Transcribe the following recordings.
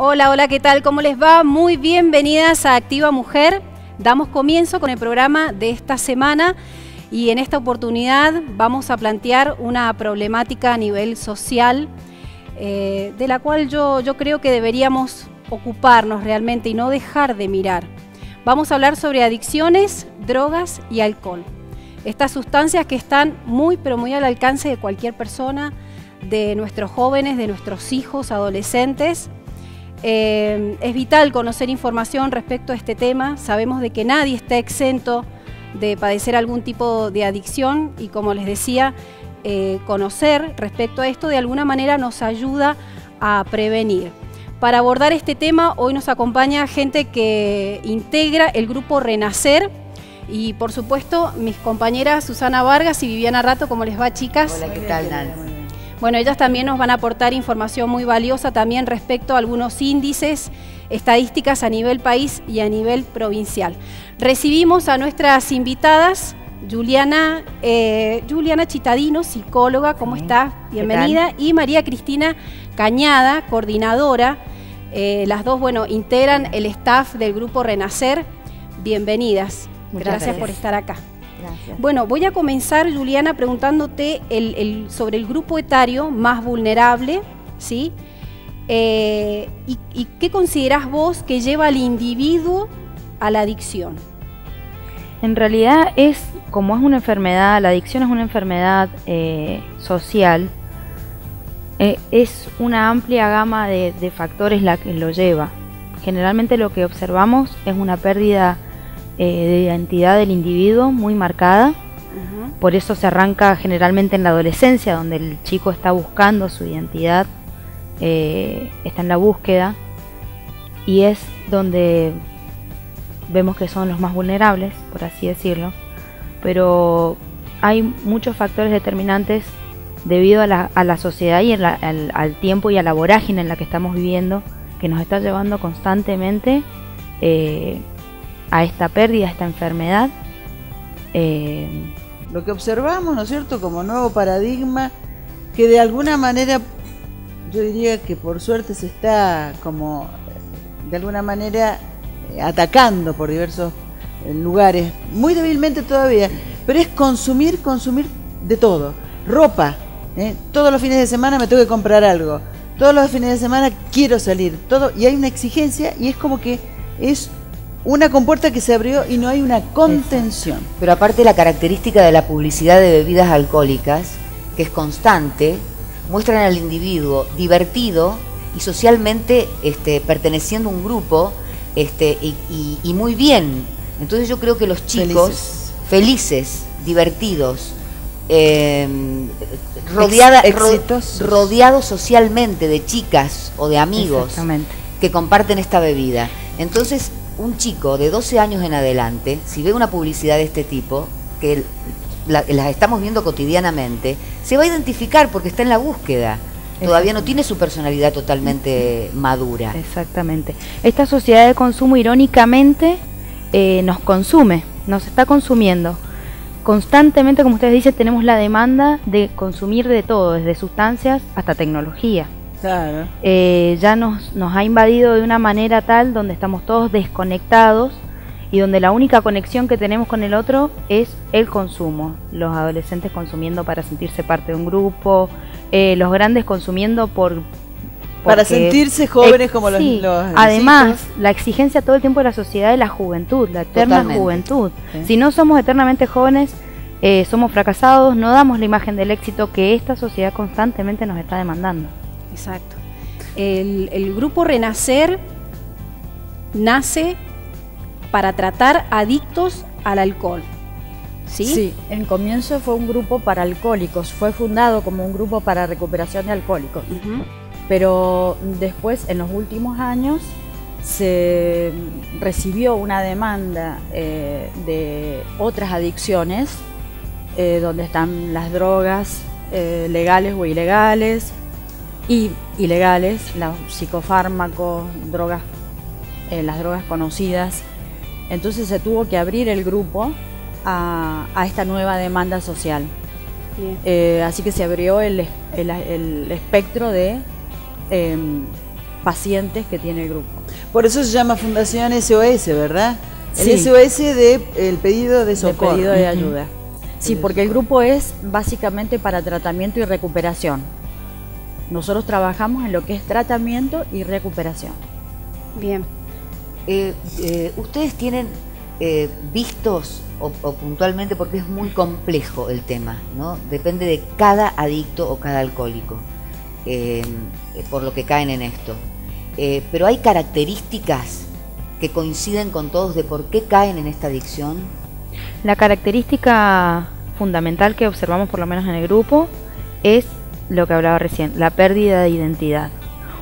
Hola, hola, ¿qué tal? ¿Cómo les va? Muy bienvenidas a Activa Mujer. Damos comienzo con el programa de esta semana y en esta oportunidad vamos a plantear una problemática a nivel social eh, de la cual yo, yo creo que deberíamos ocuparnos realmente y no dejar de mirar. Vamos a hablar sobre adicciones, drogas y alcohol. Estas sustancias que están muy pero muy al alcance de cualquier persona, de nuestros jóvenes, de nuestros hijos, adolescentes. Eh, es vital conocer información respecto a este tema. Sabemos de que nadie está exento de padecer algún tipo de adicción y como les decía, eh, conocer respecto a esto de alguna manera nos ayuda a prevenir. Para abordar este tema hoy nos acompaña gente que integra el grupo Renacer y por supuesto mis compañeras Susana Vargas y Viviana Rato, ¿cómo les va chicas? Hola, ¿qué tal? Bueno, ellas también nos van a aportar información muy valiosa también respecto a algunos índices, estadísticas a nivel país y a nivel provincial. Recibimos a nuestras invitadas, Juliana, eh, Juliana Chitadino, psicóloga, ¿cómo estás? Bienvenida. Y María Cristina Cañada, coordinadora. Eh, las dos, bueno, integran el staff del grupo Renacer. Bienvenidas. gracias por estar acá. Bueno, voy a comenzar, Juliana, preguntándote sobre el grupo etario más vulnerable, ¿sí? Eh, y, qué considerás vos que lleva al individuo a la adicción? En realidad es, como es una enfermedad, la adicción es una enfermedad eh, social, eh, es una amplia gama de, de factores la que lo lleva. Generalmente lo que observamos es una pérdida de identidad del individuo muy marcada. Por eso se arranca generalmente en la adolescencia, donde el chico está buscando su identidad, eh, está en la búsqueda, y es donde vemos que son los más vulnerables, por así decirlo. Pero hay muchos factores determinantes debido a la, sociedad y al, tiempo y a la vorágine en la que estamos viviendo, que nos está llevando constantemente eh, a esta pérdida, a esta enfermedad. Eh, Lo que observamos, ¿no es cierto?, como nuevo paradigma, que de alguna manera, yo diría que por suerte se está como, de alguna manera, eh, atacando por diversos eh, lugares, muy débilmente todavía, pero es consumir, consumir de todo. Ropa, todos los fines de semana me tengo que comprar algo, todos los fines de semana quiero salir, todo, y hay una exigencia y es como que es una compuerta que se abrió y no hay una contención. Pero aparte la característica de la publicidad de bebidas alcohólicas, que es constante, muestran al individuo divertido y socialmente este, perteneciendo a un grupo este, y, muy bien. Entonces yo creo que los chicos, felices, divertidos, em, rodeados socialmente de chicas o de amigos que comparten esta bebida. Entonces un chico de 12 años en adelante, si ve una publicidad de este tipo, que las estamos viendo cotidianamente, se va a identificar porque está en la búsqueda. Todavía no tiene su personalidad totalmente madura. Exactamente. Esta sociedad de consumo, irónicamente, eh, nos consume, nos está consumiendo. Constantemente, como ustedes dicen, tenemos la demanda de consumir de todo, desde sustancias hasta tecnología. Eh, ya nos, nos ha invadido de una manera tal donde estamos todos desconectados y donde la única conexión que tenemos con el otro es el consumo. Los adolescentes consumiendo para sentirse parte de un grupo, eh, los grandes consumiendo por... Para sentirse jóvenes como los, Además, la exigencia todo el tiempo de la sociedad de la juventud, la eterna juventud. Si no somos eternamente jóvenes, eh, somos fracasados, no damos la imagen del éxito que esta sociedad constantemente nos está demandando. Exacto. El, grupo Renacer nace para tratar adictos al alcohol. ¿Sí? ¿Sí? en comienzo fue un grupo para alcohólicos, fue fundado como un grupo para recuperación de alcohólicos. Pero después, en los últimos años, se recibió una demanda eh, de otras adicciones, eh, donde están las drogas eh, legales o ilegales, y ilegales, los psicofármacos, drogas, eh, las drogas conocidas. Entonces se tuvo que abrir el grupo a, esta nueva demanda social. Eh, así que se abrió el, espectro de em, pacientes que tiene el grupo. Por eso se llama Fundación SOS, ¿verdad? Sí. El SOS de el pedido de de socorro. pedido de ayuda. Sí, porque el grupo es básicamente para tratamiento y recuperación. Nosotros trabajamos en lo que es tratamiento y recuperación. Bien. Eh, eh, ¿Ustedes tienen eh, vistos o, o puntualmente, porque es muy complejo el tema, ¿no? Depende de cada adicto o cada alcohólico, eh, por lo que caen en esto. Eh, pero hay características que coinciden con todos de por qué caen en esta adicción. La característica fundamental que observamos por lo menos en el grupo es lo que hablaba recién, la pérdida de identidad.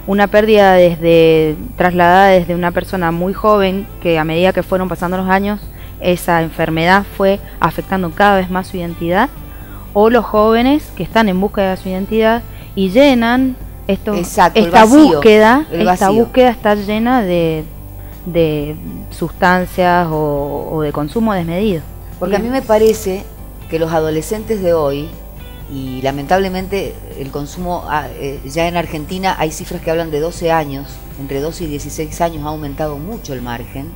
Una pérdida desde trasladada desde una persona muy joven que a medida que fueron pasando los años esa enfermedad fue afectando cada vez más su identidad o los jóvenes que están en búsqueda de su identidad y llenan esto, Exacto, esta vacío, búsqueda, esta búsqueda está llena de, de sustancias o, o de consumo desmedido. Porque a mí me parece que los adolescentes de hoy, y lamentablemente el consumo ah, eh, ya en Argentina hay cifras que hablan de 12 años, entre 12 y 16 años ha aumentado mucho el margen,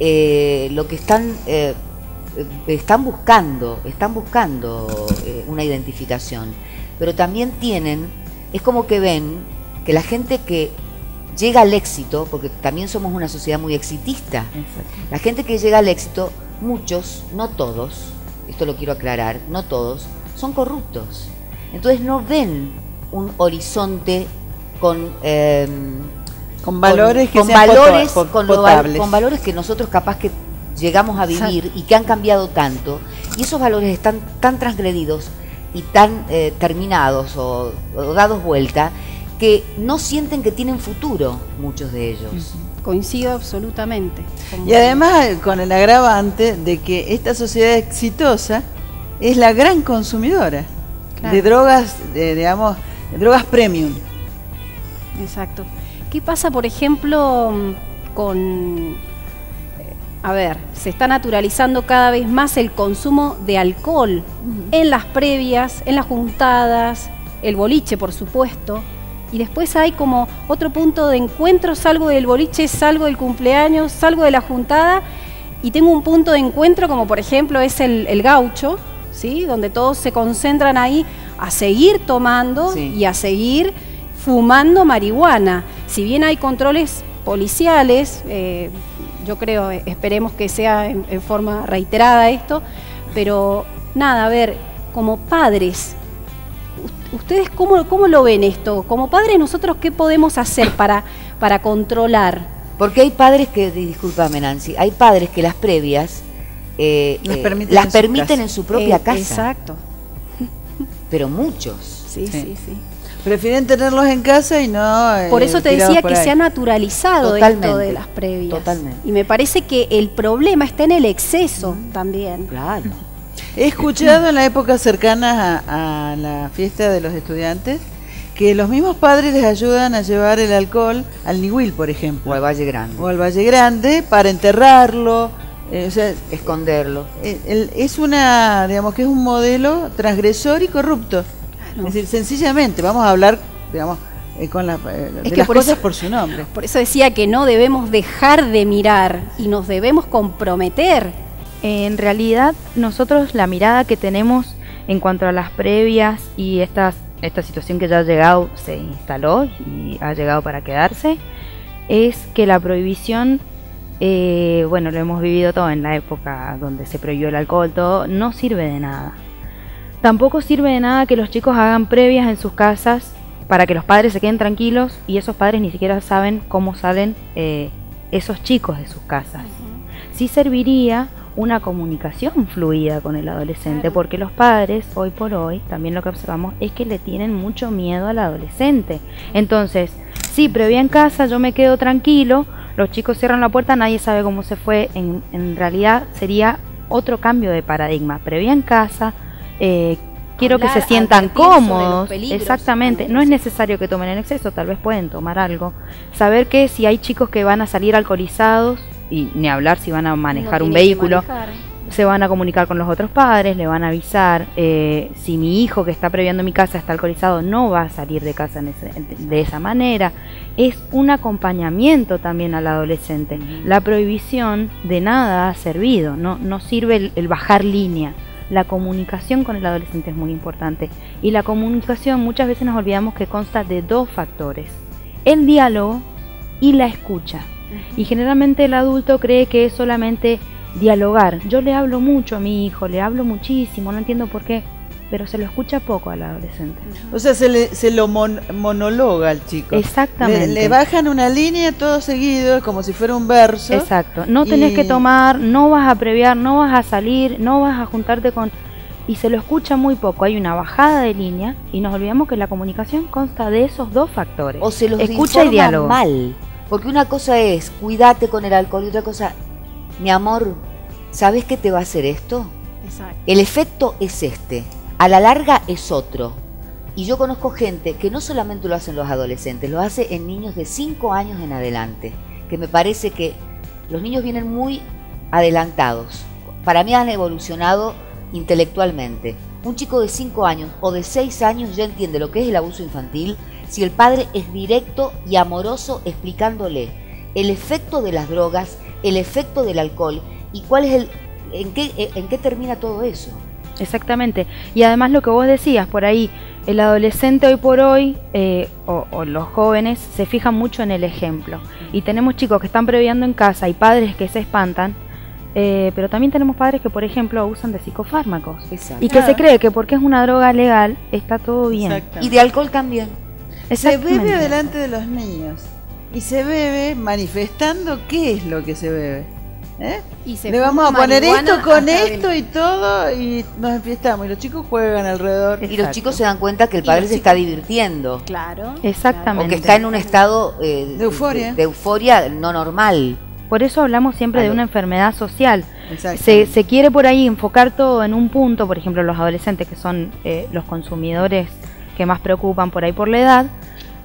eh, lo que están, eh, están buscando, están buscando eh, una identificación, pero también tienen, es como que ven que la gente que llega al éxito, porque también somos una sociedad muy exitista, la gente que llega al éxito, muchos, no todos, esto lo quiero aclarar, no todos, son corruptos. Entonces no ven un horizonte con... eh, Con valores que con sean valores, con, potables. con valores que nosotros capaz que llegamos a vivir y que han cambiado tanto. Y esos valores están tan transgredidos y tan eh, terminados o, o dados vuelta que no sienten que tienen futuro muchos de ellos. Coincido absolutamente. Y además con el agravante de que esta sociedad exitosa es la gran consumidora Claro. de drogas, de, digamos, de drogas premium. Exacto. ¿Qué pasa, por ejemplo, con... eh, A ver, se está naturalizando cada vez más el consumo de alcohol en las previas, en las juntadas, el boliche, por supuesto. Y después hay como otro punto de encuentro, salgo del boliche, salgo del cumpleaños, salgo de la juntada y tengo un punto de encuentro como por ejemplo es el, el gaucho, ¿sí? donde todos se concentran ahí a seguir tomando Sí. y a seguir fumando marihuana. Si bien hay controles policiales, eh, yo creo, eh, esperemos que sea en, en forma reiterada esto, pero nada, a ver, como padres, ¿ustedes cómo, cómo lo ven esto? Como padres, nosotros qué podemos hacer para, para controlar? Porque hay padres que, discúlpame Nancy, hay padres que las previas eh, Las eh, permiten las en su permiten casa. en su propia Eh, casa, Exacto, pero muchos. sí, sí, Sí. sí. Prefieren tenerlos en casa y no. eh, Por eso te decía que ahí. se ha naturalizado esto de las previas. totalmente. Y me parece que el problema está en el exceso también. Claro. He escuchado en la época cercana a, a la fiesta de los estudiantes que los mismos padres les ayudan a llevar el alcohol al Niwil, por ejemplo, O al Valle Grande. o al Valle Grande para enterrarlo. Eh, o sea, Esconderlo. eh, es una, digamos que es un modelo transgresor y corrupto. Claro. Es decir, sencillamente, vamos a hablar, digamos, eh, con la, eh, de que las por cosas eso- por su nombre. Por eso decía que no debemos dejar de mirar y nos debemos comprometer. En realidad, nosotros la mirada que tenemos en cuanto a las previas y estas, esta situación que ya ha llegado, se instaló y ha llegado para quedarse, es que la prohibición, eh, bueno, lo hemos vivido todo en la época donde se prohibió el alcohol, todo, no sirve de nada. Tampoco sirve de nada que los chicos hagan previas en sus casas para que los padres se queden tranquilos y esos padres ni siquiera saben cómo salen eh, esos chicos de sus casas sí serviría una comunicación fluida con el adolescente, Claro. porque los padres, hoy por hoy, también lo que observamos es que le tienen mucho miedo al adolescente. Entonces, sí, previa en casa, yo me quedo tranquilo, los chicos cierran la puerta, nadie sabe cómo se fue, en, en realidad sería otro cambio de paradigma. Previa en casa, eh, quiero que se sientan cómodos, exactamente, no es necesario que tomen en exceso, tal vez pueden tomar algo. Saber que si hay chicos que van a salir alcoholizados, y ni hablar si van a manejar No un vehículo, manejar. Se van a comunicar con los otros padres, le van a avisar. eh, si mi hijo que está previendo mi casa está alcoholizado, no va a salir de casa en ese- de esa manera. es un acompañamiento también al adolescente. La prohibición de nada ha servido, no, no sirve el, bajar línea. La comunicación con el adolescente es muy importante. Y la comunicación muchas veces nos olvidamos que consta de dos factores. El diálogo y la escucha. Y generalmente el adulto cree que es solamente dialogar. Yo le hablo mucho a mi hijo, le hablo muchísimo, no entiendo por qué pero se lo escucha poco al adolescente. O sea, se, le, se lo monologa al chico. Exactamente. Le, bajan una línea todo seguido, como si fuera un verso. Exacto. No tenés que tomar, no vas a previar, no vas a salir, no vas a juntarte con... Y se lo escucha muy poco. Hay una bajada de línea y nos olvidamos que la comunicación consta de esos dos factores. O se los escucha y diálogo. mal. Porque una cosa es, cuídate con el alcohol y otra cosa, mi amor, ¿sabes qué te va a hacer esto? Exacto. El efecto es este a la larga es otro. Y yo conozco gente que no solamente lo hacen los adolescentes, lo hace en niños de 5 años en adelante, que me parece que los niños vienen muy adelantados. Para mí han evolucionado intelectualmente. Un chico de 5 años o de 6 años ya entiende lo que es el abuso infantil si el padre es directo y amoroso explicándole el efecto de las drogas, el efecto del alcohol y cuál es el en qué en qué termina todo eso. Exactamente. Y además lo que vos decías por ahí, el adolescente hoy por hoy, eh, o, los jóvenes, se fijan mucho en el ejemplo. Y tenemos chicos que están previando en casa y padres que se espantan, eh, pero también tenemos padres que, por ejemplo, usan de psicofármacos. Y que se cree que porque es una droga legal, está todo bien. Y de alcohol también. Se bebe delante de los niños. Y se bebe manifestando qué es lo que se bebe. ¿Eh? Y Le vamos a poner esto con esto y todo y nos enfiestamos. Y los chicos juegan alrededor. Y los chicos se dan cuenta que el padre se está divirtiendo. Claro. Exactamente. O que está en un estado eh, de euforia. De, euforia no normal. Por eso hablamos siempre de una enfermedad social. Se, se, quiere por ahí enfocar todo en un punto, por ejemplo, los adolescentes que son eh, los consumidores que más preocupan por ahí por la edad,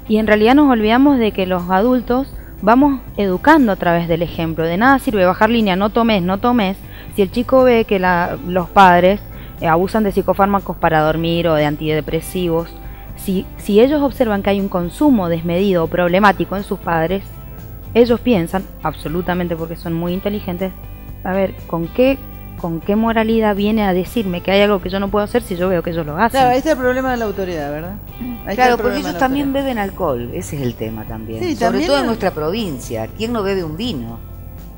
y en realidad nos olvidamos de que los adultos vamos educando a través del ejemplo. De nada sirve bajar línea, no tomes, no tomes, si el chico ve que los padres eh, abusan de psicofármacos para dormir o de antidepresivos. Si, si ellos observan que hay un consumo desmedido o problemático en sus padres, ellos piensan, absolutamente porque son muy inteligentes, a ver, ¿con qué con qué moralidad viene a decirme que hay algo que yo no puedo hacer si yo veo que ellos lo hacen. Claro, ahí está el problema de la autoridad, ¿verdad? claro, porque ellos también beben alcohol, ese es el tema también. Sobre todo en nuestra provincia, ¿quién no bebe un vino?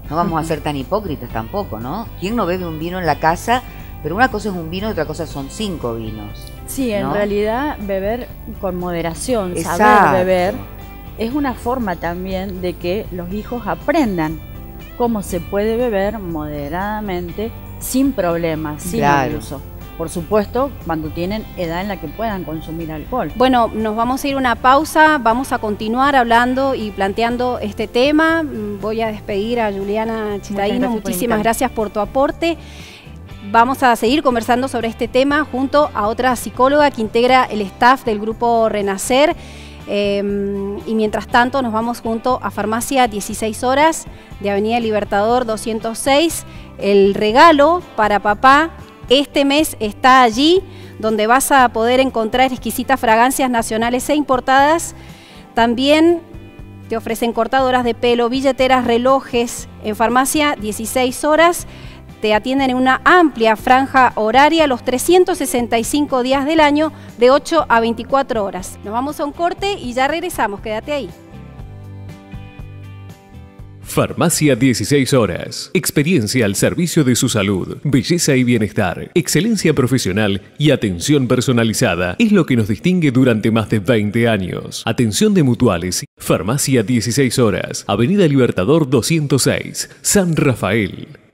No vamos a ser tan hipócritas tampoco, ¿no? ¿Quién no bebe un vino en la casa? Pero una cosa es un vino y otra cosa son cinco vinos. Sí, en realidad beber con moderación, saber beber, es una forma también de que los hijos aprendan cómo se puede beber moderadamente sin problemas, sin abuso. Por supuesto, cuando tienen edad en la que puedan consumir alcohol. Bueno, nos vamos a ir a una pausa, vamos a continuar hablando y planteando este tema. Voy a despedir a Juliana Chitaino, muchísimas gracias por tu aporte. Vamos a seguir conversando sobre este tema junto a otra psicóloga que integra el staff del grupo Renacer. Em, y mientras tanto nos vamos junto a Farmacia 16 Horas de Avenida Libertador 206 el regalo para papá este mes está allí, donde vas a poder encontrar exquisitas fragancias nacionales e importadas. También te ofrecen cortadoras de pelo, billeteras, relojes. En farmacia 16 horas te atienden en una amplia franja horaria los 365 días del año de 8 a 24 horas. Nos vamos a un corte y ya regresamos, quédate ahí. Farmacia 16 horas. Experiencia al servicio de su salud, belleza y bienestar, excelencia profesional y atención personalizada es lo que nos distingue durante más de 20 años. Atención de mutuales. Farmacia 16 horas. Avenida Libertador 206, San Rafael.